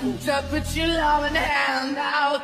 To put your loving hand out.